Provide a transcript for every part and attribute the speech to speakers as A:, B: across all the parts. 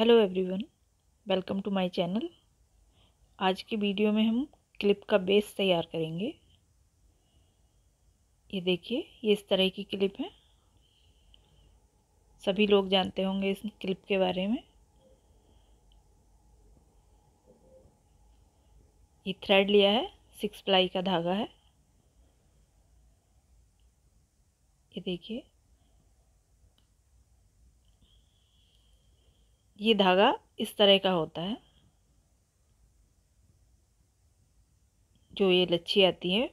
A: Hello everyone welcome to my channel आज की video में हम क्लिप का बेस तैयार करेंगे। ये देखिए, ये इस तरह की क्लिप है। सभी लोग जानते होंगे इस क्लिप के बारे में। ये थ्रेड लिया है सिक्स प्लाई का धागा है। ये देखिए ये धागा इस तरह का होता है। जो ये लच्छी आती है,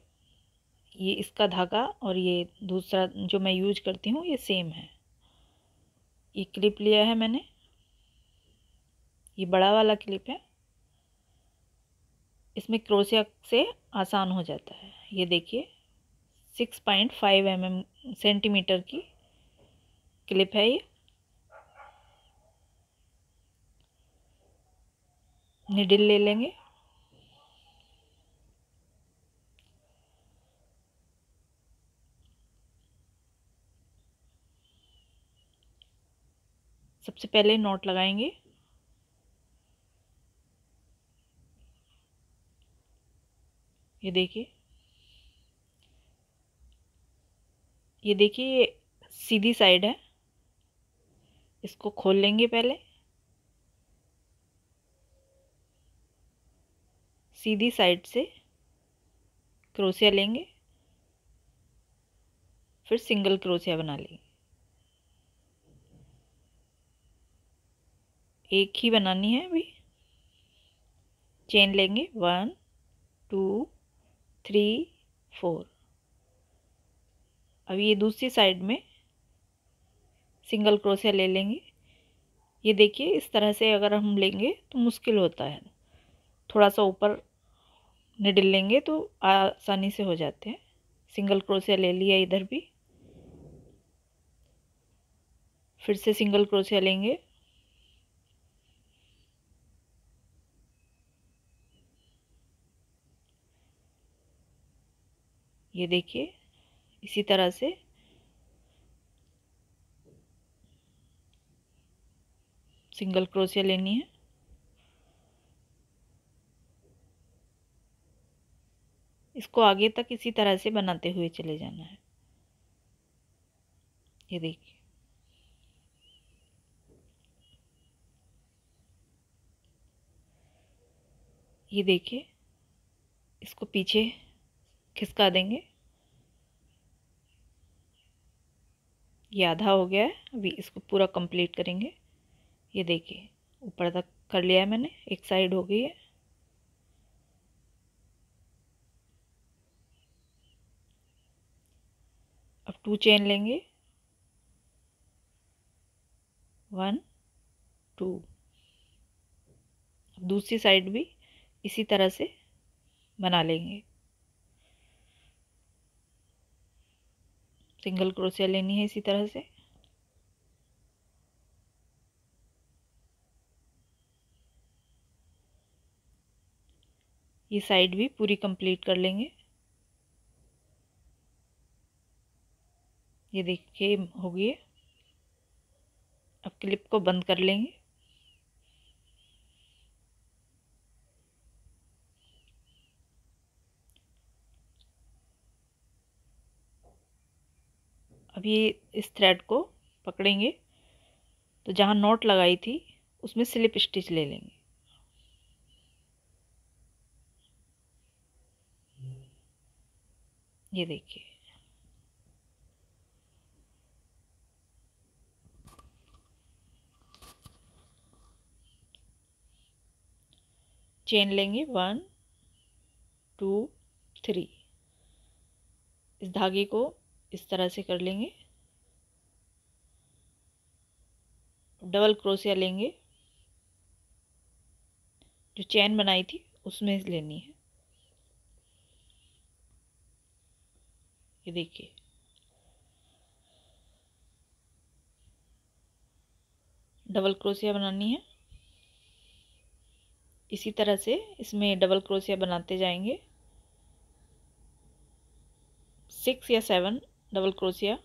A: ये इसका धागा और ये दूसरा जो मैं यूज़ करती हूँ, ये सेम है। ये क्लिप लिया है मैंने। ये बड़ा वाला क्लिप है। इसमें क्रोशिया से आसान हो जाता है। ये देखिए six point five M M centimetre की क्लिप है ये। निडिल ले लेंगे। सबसे पहले नोट लगाएँगे। ये देखिए। ये देखिए सीधी साइड है। इसको खोल लेंगे पहले। सीधी साइड से क्रोशिया लेंगे, फिर सिंगल क्रोशिया बना लेंगे। एक ही बनानी है अभी। चेन लेंगे। One, two, three, four. अब ये दूसरी साइड में सिंगल क्रोशिया ले लेंगे। ये देखिए, इस तरह से अगर हम लेंगे तो मुश्किल होता है। थोड़ा सा ऊपर निडल लेंगे तो आसानी से हो जाते हैं। सिंगल क्रोशिया ले लिया इधर भी। फिर से सिंगल क्रोशिया लेंगे। ये देखिए, इसी तरह से। सिंगल क्रोशिया लेनी है। इसको आगे तक इसी तरह से बनाते हुए चले जाना है। ये देखिए। ये देखिए। इसको पीछे खिसका देंगे। ये आधा हो गया है। अभी इसको पूरा कंप्लीट करेंगे। ये देखिए, ऊपर तक कर लिया है मैंने। एक साइड हो गई है। टू चेन लेंगे। One, two. दूसरी साइड भी इसी तरह से बना लेंगे। सिंगल क्रोशिया लेनी है इसी तरह से। ये साइड भी पूरी कंप्लीट कर लेंगे। ये देखिए हो गई अब क्लिप को बंद कर लेंगे। अब ये इस थ्रेड को पकड़ेंगे। तो जहाँ नोट लगाई थी, उसमें स्लिप स्टिच ले लेंगे। ये देखिए। चेन लेंगे वन टू थ्री इस धागे को इस तरह से कर लेंगे। डबल क्रोशिया लेंगे। जो चैन बनाई थी, उसमें लेनी है। ये देखिए। डबल क्रोशिया बनानी है। इसी तरह से इसमें डबल क्रोशिया बनाते जाएँगे। सिक्स या सेवन डबल क्रोशिया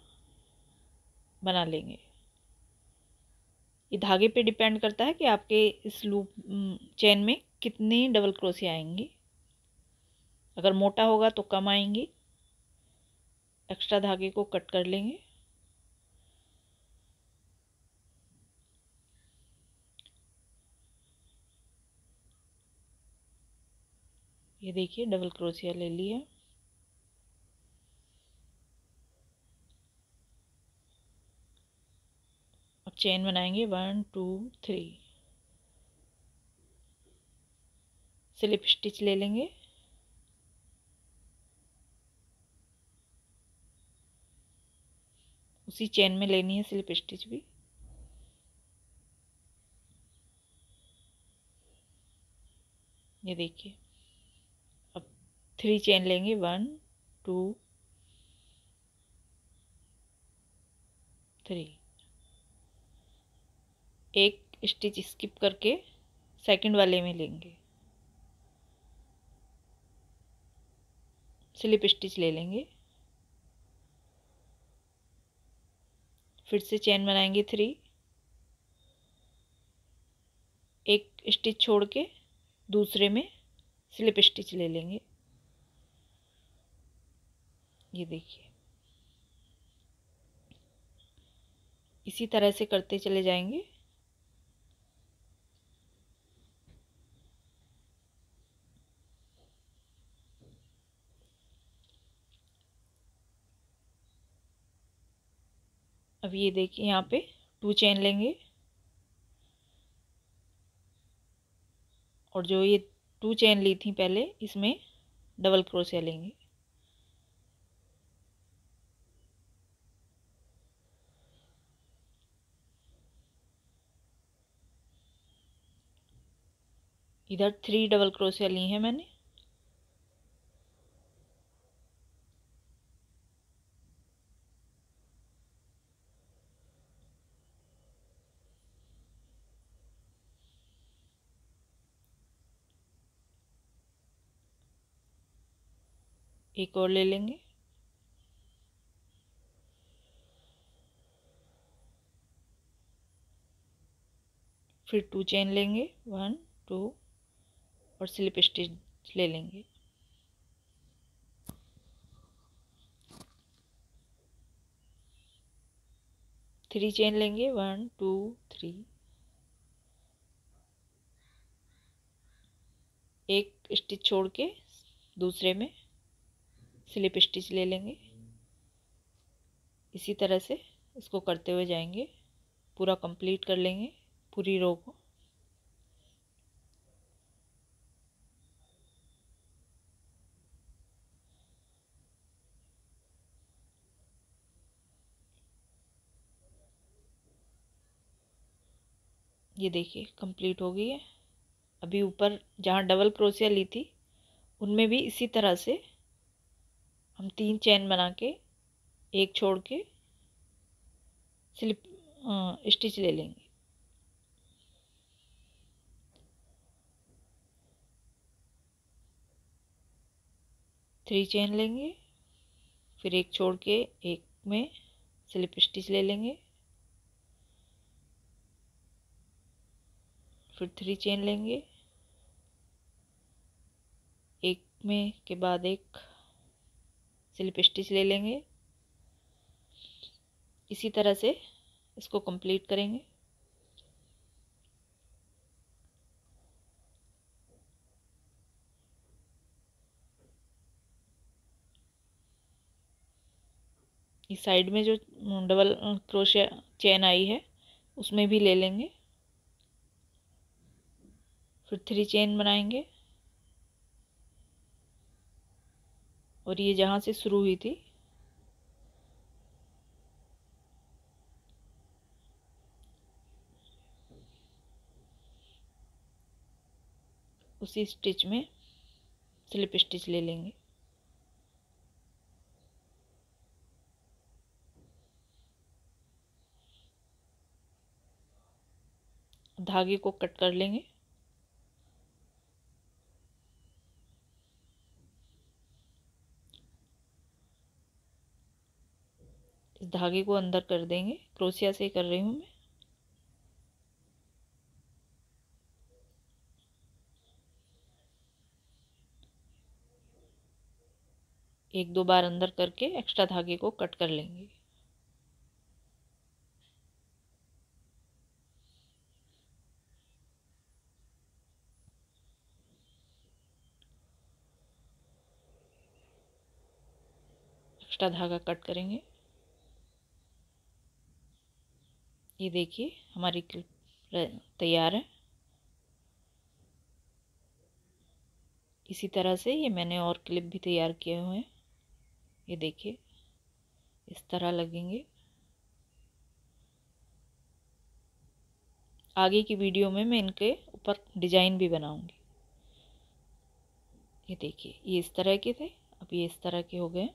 A: बना लेंगे। ये धागे पे डिपेंड करता है कि आपके इस लूप चेन में कितनी डबल क्रोशिया आएँगी। अगर मोटा होगा तो कम आएँगी। एक्स्ट्रा धागे को कट कर लेंगे। ये देखिए डबल क्रोशिया ले लिया अब चेन बनाएँगे one two three slip stitch ले लेंगे। उसी चेन में लेनी है स्लिप स्टिच भी। ये देखिए। थ्री चेन लेंगे वन टू थ्री एक स्टिच स्किप करके सेकंड वाले में लेंगे। स्लिप स्टिच ले लेंगे। फिर से चेन बनाएँगे थ्री एक स्टिच छोड़ के दूसरे में स्लिप स्टिच ले लेंगे। ये देखिए। इसी तरह से करते चले जाएँगे। अब ये देखिए, यहाँ पे टू चेन लेंगे। और जो ये टू चेन ली थी पहले, इसमें डबल क्रोशिया लेंगे। इधर थ्री डबल क्रोशिया ली हैं मैंने। एक और ले लेंगे। फिर टू चेन लेंगे। वन टू और स्लिप स्टिच ले लेंगे। थ्री चेन लेंगे, वन, टू, थ्री। एक स्टिच छोड़ के दूसरे में स्लिप स्टिच ले लेंगे। इसी तरह से इसको करते हुए जाएँगे। पूरा कंप्लीट कर लेंगे, पूरी रो को। ये देखिए कंप्लीट हो गई है। अभी ऊपर जहाँ डबल क्रोसिया ली थी, उनमें भी इसी तरह से हम तीन चैन बना के, एक छोड़ के स्लिप स्टिच ले लेंगे। थ्री चेन लेंगे, फिर एक छोड़ के एक में स्लिप स्टिच ले लेंगे। फिर थ्री चेन लेंगे। एक में के बाद एक स्लिप स्टिच ले लेंगे। इसी तरह से इसको कंप्लीट करेंगे। इस साइड में जो डबल क्रोशिया चेन आई है, उसमें भी ले लेंगे। फिर थ्री चेन बनाएँगे। और ये जहाँ से शुरू हुई थी। उसी स्टिच में स्लिप स्टिच ले लेंगे। धागे को कट कर लेंगे। इस धागे को अंदर कर देंगे। क्रोसिया से कर रही हूँ मैं। एक दो बार अंदर करके एक्स्ट्रा धागे को कट कर लेंगे। एक्स्ट्रा धागा कट करेंगे। ये देखिए, हमारी क्लिप तैयार है। इसी तरह से ये मैंने और क्लिप भी तैयार किए हुए हैं। ये देखिए, इस तरह लगेंगे। आगे की वीडियो में मैं इनके ऊपर डिज़ाइन भी बनाऊँगी। ये देखिए, ये इस तरह के थे, अब ये इस तरह के हो गए